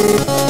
Thank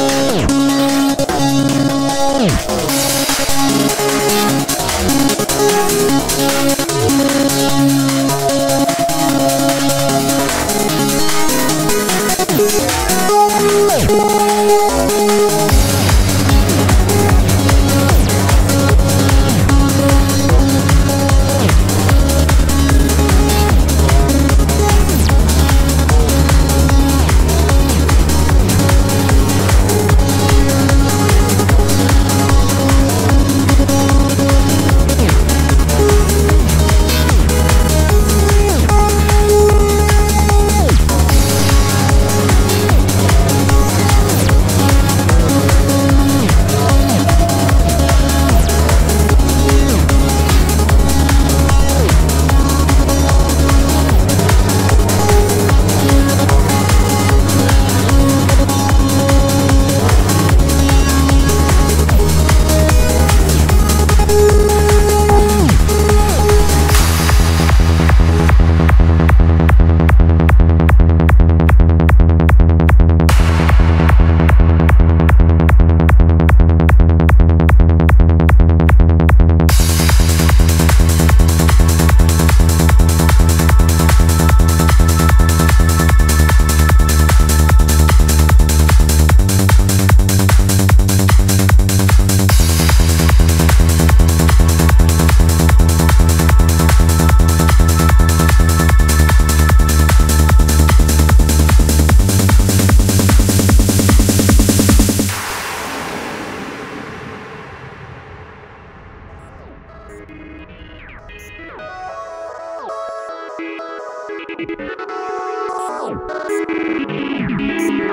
Oh, my God.